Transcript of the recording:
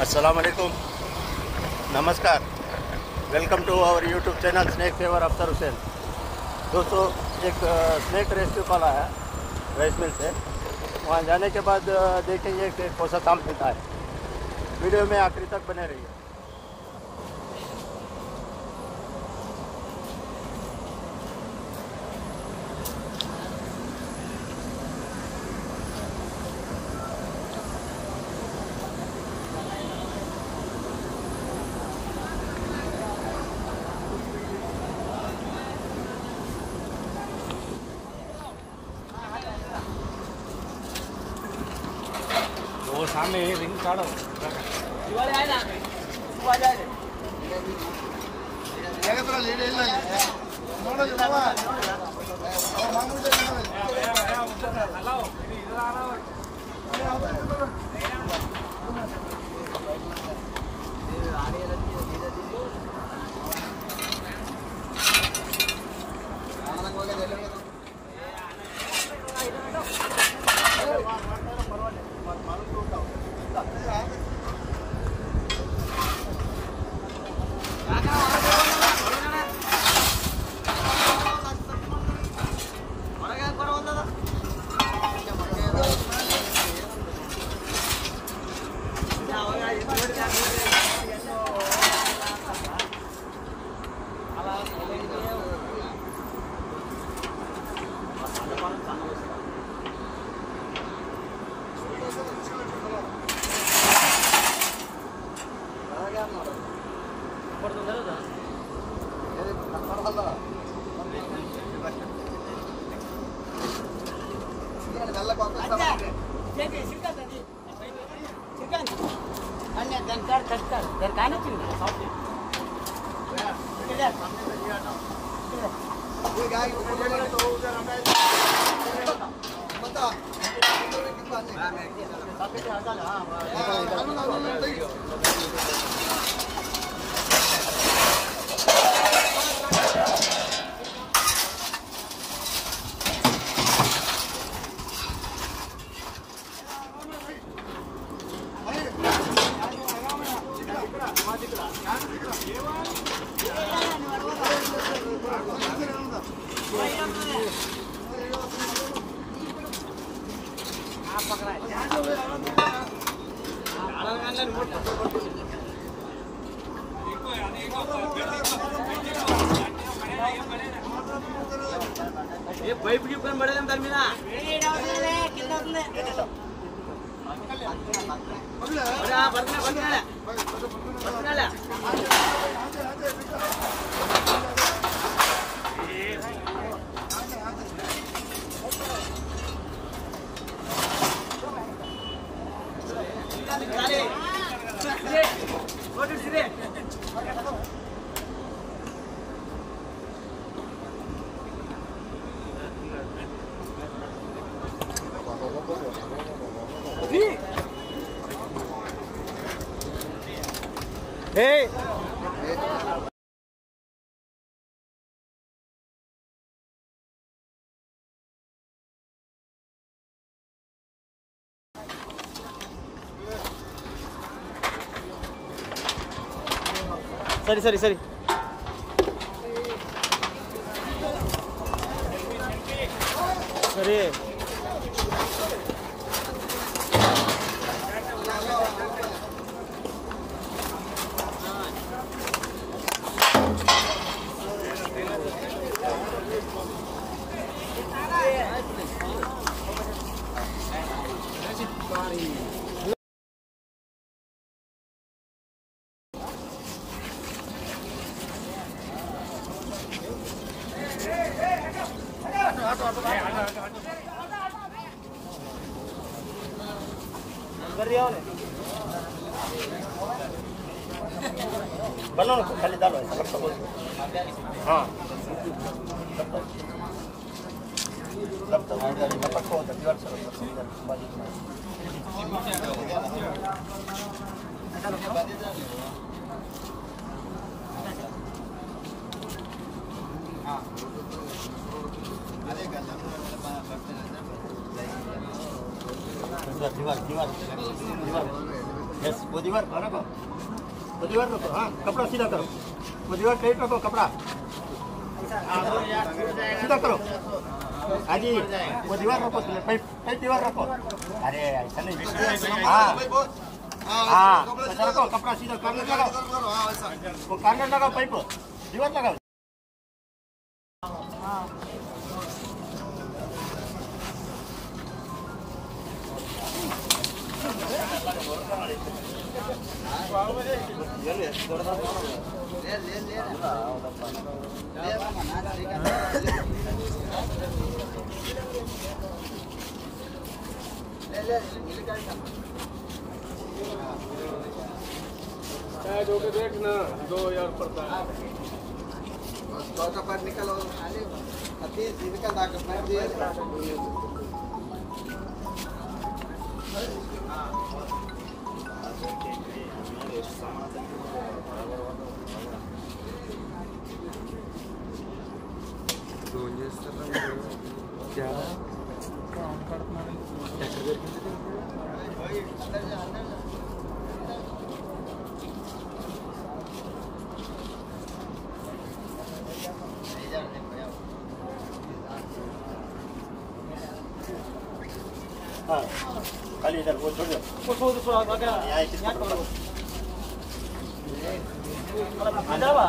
अस्सलाम वालेकुम नमस्कार welcome to our YouTube channel snake favour Aftar Hussain दोस्तों, एक स्नैक रेस्क्यू कॉल आया राइस मिल से। वहाँ जाने के बाद देखेंगे कि कौन सा काम मिलता है। वीडियो में आखिरी तक बने रहिए। सामने रिंग काढो ¿Por dónde lo das? దాని కాని వచ్చింది మొత్తం ఏ పైపు గిప్ కానీ పడేదేం దాని మీద పడుతున్నా పడుతున్నా పడుతున్నా Hey! Sorry, sorry, sorry. Sorry. Body. बनो ना खाली डालो ऐसा करता बोल हाँ तब तक लपक को होता दीवार से बाजू में दीवार दीवार दीवार दीवार यस वो दीवार हाँ, रखो रखो हाँ कपड़ा सीधा करो। दीवार टाइट रखो कपड़ा। सीधा करो। हाजी वो दीवार रखो टाइट दीवार रखो। अरे, ऐसा नहीं। हाँ। हाँ रखो, कपड़ा सीधा कार्नर लगाओ। वो कार्नर लगाओ पाइप दीवार लगाओ। चौथा पार्ट निकालो अति निकल दाग पैर दिए ఫోన్ చేస్తారా చాలా ఎక్కడ దొరికింది हाँ खाली इधर वो छोड़ दो वो छोड़ दो थोड़ा आगे यहाँ किसको यहाँ पकड़ो? आ जावा